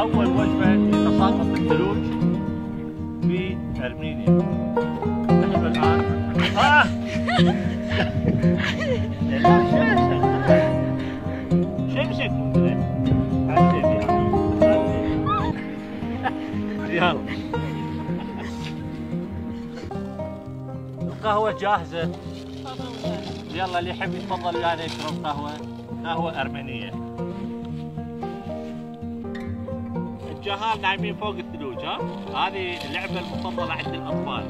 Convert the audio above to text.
أول وجبة لتساقط الثلوج في أرمينيا. نحن الان آه! شمسك يلا. القهوة جاهزة. يلا اللي يحب يتفضل ويانا يشرب قهوة قهوة أرمينية. الجهال نايمين فوق الثلوج ها؟ هذه اللعبة المفضلة عند الأطفال.